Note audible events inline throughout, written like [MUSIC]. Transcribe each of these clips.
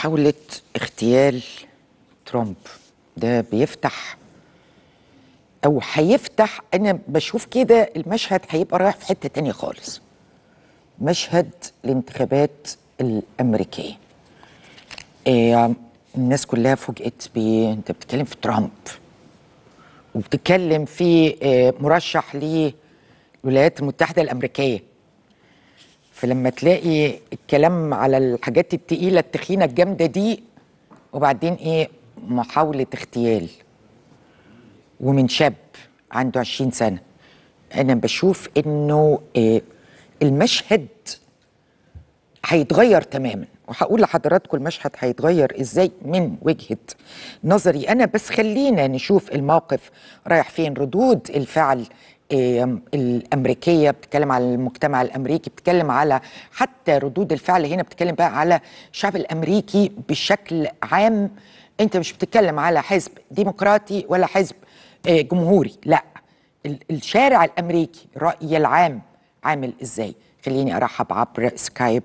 محاولة اغتيال ترامب. ده بيفتح أو هيفتح أنا بشوف كده المشهد هيبقى رايح في حتة تانية خالص. مشهد الانتخابات الأمريكية. إيه الناس كلها فوجئت ب أنت بتتكلم في ترامب. وبتتكلم في إيه مرشح للولايات المتحدة الأمريكية. فلما تلاقي الكلام على الحاجات التقيلة التخينة الجامدة دي وبعدين إيه؟ محاولة اغتيال. ومن شاب عنده 20 سنة أنا بشوف إنه إيه المشهد هيتغير تماما. وهقول لحضراتكم المشهد هيتغير إزاي من وجهة نظري أنا. بس خلينا نشوف الموقف رايح فين. ردود الفعل إيه الأمريكية بتتكلم على المجتمع الأمريكي بتتكلم على حتى ردود الفعل هنا بتتكلم بقى على الشعب الأمريكي بشكل عام. أنت مش بتتكلم على حزب ديمقراطي ولا حزب إيه جمهوري لا. الشارع الأمريكي الراي العام عامل إزاي؟ خليني أرحب عبر سكايب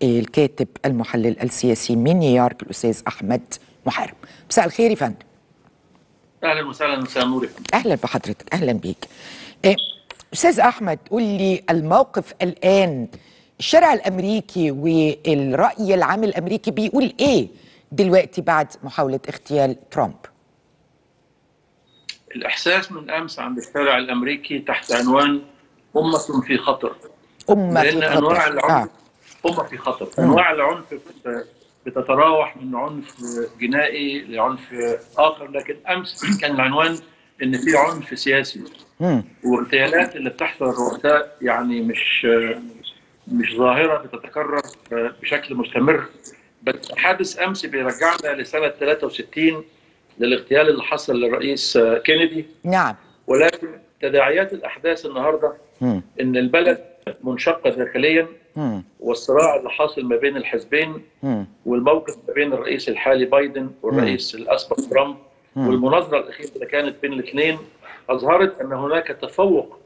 بالكاتب المحلل السياسي من نيويورك الأستاذ أحمد محارب. مساء الخير يا فندم. أهلا وسهلا مساء النور أهلا بحضرتك أهلا بيك. أستاذ أحمد قول لي الموقف الآن. الشارع الأمريكي والرأي العام الأمريكي بيقول إيه دلوقتي بعد محاولة اغتيال ترامب؟ الإحساس من أمس عند الشارع الأمريكي تحت عنوان أمة في خطر. أمة لأن في خطر. أنواع العنف آه. أمة في خطر. أنواع العنف بتتراوح من عنف جنائي لعنف آخر لكن أمس [CLEARS THROAT] كان العنوان إن في عنف سياسي مم. واغتيالات اللي بتحصل الرؤساء يعني مش مش ظاهرة بتتكرر بشكل مستمر بس حادث أمس بيرجعنا لسنة 63 للاغتيال اللي حصل للرئيس كينيدي نعم ولكن تداعيات الأحداث النهارده. إن البلد منشقة داخليا. والصراع اللي حاصل ما بين الحزبين. والموقف ما بين الرئيس الحالي بايدن والرئيس الأسبق ترامب والمناظرة الأخيرة اللي كانت بين الاثنين أظهرت أن هناك تفوق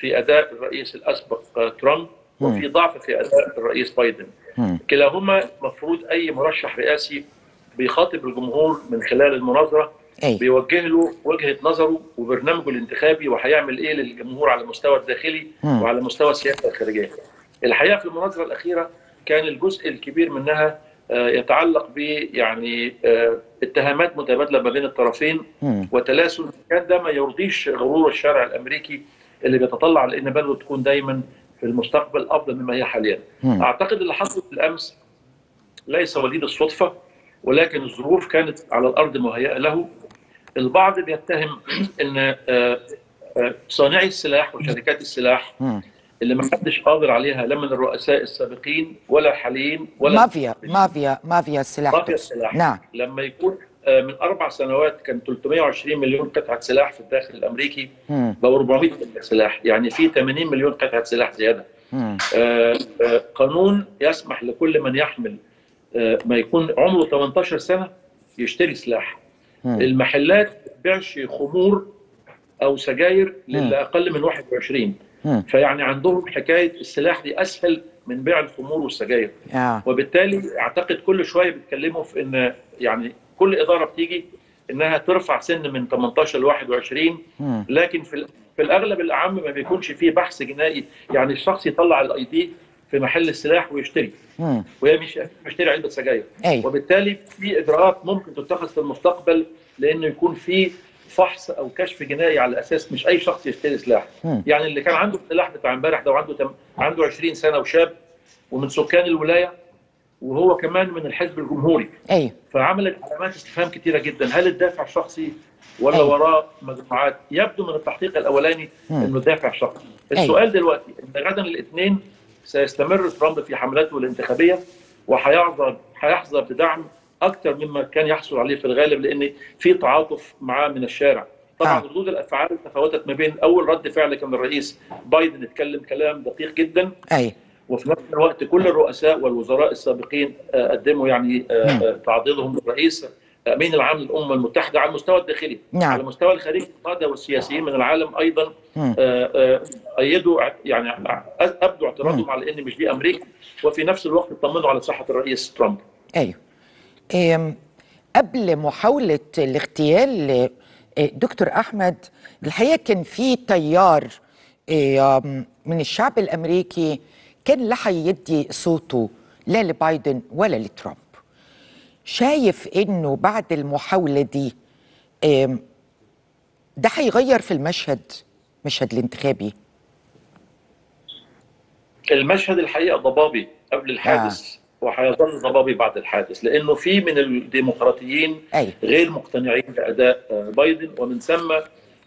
في أداء الرئيس الأسبق ترامب وفي ضعف في أداء الرئيس بايدن. كلاهما مفروض أي مرشح رئاسي بيخاطب الجمهور من خلال المناظرة اي بيوجه له وجهة نظره وبرنامجه الانتخابي وهيعمل إيه للجمهور على المستوى الداخلي مم. وعلى مستوى السياسة الخارجية. الحقيقة في المناظره الأخيرة كان الجزء الكبير منها آه، يتعلق ب يعني آه، اتهامات متبادلة ما بين الطرفين. وتلاسل كان ده ما يرضيش غرور الشارع الأمريكي اللي بيتطلع لأن بلده تكون دايما في المستقبل أفضل مما هي حاليا. مم. أعتقد اللي حصل بالامس ليس وليد الصدفة ولكن الظروف كانت على الأرض مهيئة له. البعض بيتهم إن آه، آه، صانعي السلاح وشركات السلاح. اللي ما حدش قادر عليها لا من الرؤساء السابقين ولا الحاليين ولا مافيا مافيا مافيا السلاح مافيا. السلاح نعم لما يكون آه، من أربع سنوات كان 320 مليون قطعة سلاح في الداخل الأمريكي. بقوا 400 قطعة سلاح يعني في 80 مليون قطعة سلاح زيادة. آه، قانون يسمح لكل من يحمل آه، ما يكون عمره 18 سنة يشتري سلاح. المحلات ما بتبيعش خمور أو سجاير للي أقل من 21 مم. فيعني عندهم حكاية السلاح دي أسهل من بيع الخمور والسجاير آه. وبالتالي أعتقد كل شوية بيتكلموا في إن يعني كل إدارة بتيجي إنها ترفع سن من 18 ل 21 مم. لكن في في الأغلب الأعم ما بيكونش فيه بحث جنائي يعني الشخص يطلع الاي دي في محل السلاح ويشتري مم. وهي مش بيشتري علبة سجاير أيوة. وبالتالي في اجراءات ممكن تتخذ في المستقبل لأنه يكون في فحص أو كشف جنائي على أساس مش أي شخص يشتري سلاح مم. يعني اللي كان عنده السلاح بتاع امبارح ده وعنده تم... عنده 20 سنة وشاب ومن سكان الولاية وهو كمان من الحزب الجمهوري أيوه فعملت علامات استفهام كثيره جدا هل الدافع شخصي ولا أيوة. وراه مجموعات يبدو من التحقيق الأولاني مم. إنه الدافع شخصي أيوة. السؤال دلوقتي إن غدا الاثنين سيستمر ترامب في حملاته الانتخابية وهيحظى هيحظى بدعم أكثر مما كان يحصل عليه في الغالب لأن في تعاطف معاه من الشارع طبعا آه. ردود الأفعال تفاوتت ما بين أول رد فعل كان الرئيس بايدن اتكلم كلام دقيق جدا أيوه وفي نفس الوقت كل الرؤساء والوزراء السابقين آه، قدموا يعني. آه، تعضيدهم للرئيس امين العام للأمم المتحدة على المستوى الداخلي. نعم. على المستوى الخارجي القاده والسياسيين من العالم أيضا. آه، آه، أيدوا يعني أبدوا اعتراضهم على إن مش دي أمريكا وفي نفس الوقت اطمنوا على صحة الرئيس ترامب. أيوه. آم، قبل محاولة الاغتيال آه، دكتور أحمد الحقيقة كان في تيار من الشعب الأمريكي كان لا هيدي صوته لا لبايدن ولا لترامب. شايف إنه بعد المحاولة دي ده هيغير في المشهد مشهد الانتخابي؟ المشهد الحقيقة ضبابي قبل الحادث وهيظل ضبابي بعد الحادث لأنه في من الديمقراطيين أي. غير مقتنعين بأداء آه، بايدن ومن ثم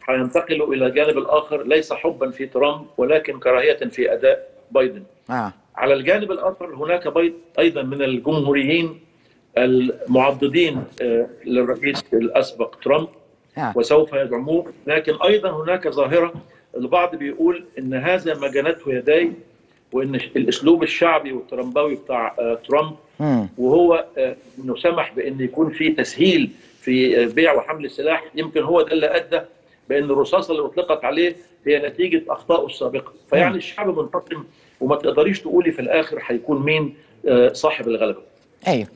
هينتقلوا إلى الجانب الآخر ليس حبا في ترامب ولكن كراهية في أداء بايدن. آه. على الجانب الآخر هناك بيض أيضا من الجمهوريين المعضدين آه، للرئيس الأسبق ترامب وسوف يدعموه. لكن أيضا هناك ظاهرة البعض بيقول إن هذا ما جنته يداي وان الأسلوب الشعبي والترامباوي بتاع آه، ترامب. وهو آه، إنه سمح بإن يكون في تسهيل في بيع وحمل السلاح. يمكن هو ده اللي أدى بإن الرصاصة اللي أطلقت عليه هي نتيجة اخطائه السابقة. فيعني الشعب منتقم وما تقدريش تقولي في الآخر هيكون مين صاحب الغلبة. أيوه.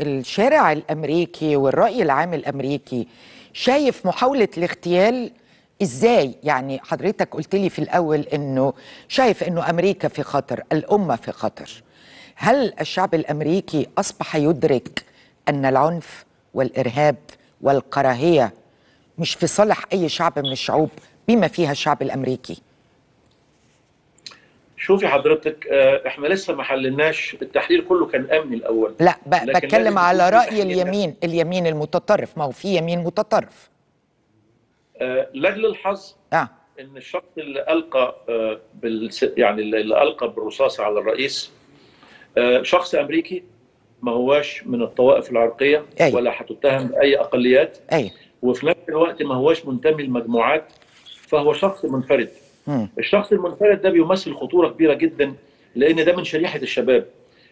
الشارع الأمريكي والرأي العام الأمريكي شايف محاولة الاغتيال إزاي؟ يعني حضرتك قلت لي في الأول إنه شايف إنه أمريكا في خطر الأمة في خطر. هل الشعب الأمريكي أصبح يدرك أن العنف والإرهاب والكراهية مش في صالح أي شعب من الشعوب بما فيها الشعب الأمريكي؟ شوفي حضرتك آه، إحنا لسه ما حللناش التحليل كله كان أمني الأول لا بتكلم على تحليل. اليمين اليمين المتطرف ما هو في يمين متطرف آه، لاجل الحظ آه إن الشخص اللي ألقى آه، بالس... يعني اللي ألقى بالرصاصه على الرئيس آه، شخص أمريكي ما هواش من الطوائف العرقية أي. ولا هتتهم بأي أقليات أي وفي نفس الوقت ما هواش منتمي لمجموعات فهو شخص منفرد. الشخص المنفرد ده بيمثل خطورة كبيرة جدا لأن ده من شريحة الشباب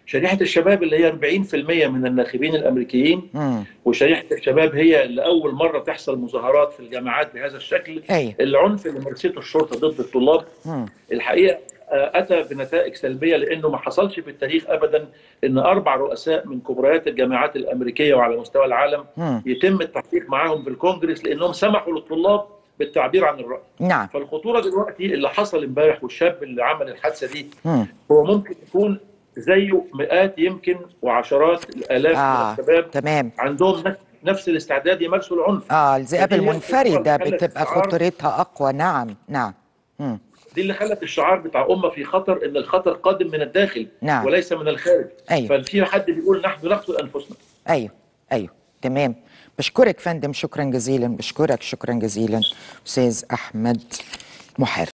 شريحة الشباب اللي هي 40% من الناخبين الأمريكيين مم. وشريحة الشباب هي اللي أول مرة تحصل مظاهرات في الجامعات بهذا الشكل أي العنف اللي مارسته الشرطة ضد الطلاب مم. الحقيقة آه، أتى بنتائج سلبية لأنه ما حصلش في التاريخ ابدا إن أربع رؤساء من كبريات الجامعات الأمريكية وعلى مستوى العالم مم. يتم التحقيق معاهم في الكونجرس لأنهم سمحوا للطلاب بالتعبير عن الرأي نعم فالخطورة دلوقتي اللي حصل امبارح والشاب اللي عمل الحادثة دي مم. هو ممكن يكون زيه مئات يمكن وعشرات الآلاف آه. من الشباب تمام عندهم نفس- نفس الاستعداد يمارسوا العنف آه الذئاب خلت بتبقى خطورتها أقوى نعم نعم مم. دي اللي خلت الشعار بتاع أمة في خطر إن الخطر قادم من الداخل نعم. وليس من الخارج أيوة. ففي حد بيقول نحن نقتل أنفسنا أيوه أيوه تمام. بشكرك فندم شكرا جزيلا. بشكرك شكرا جزيلا. أستاذ أحمد محارب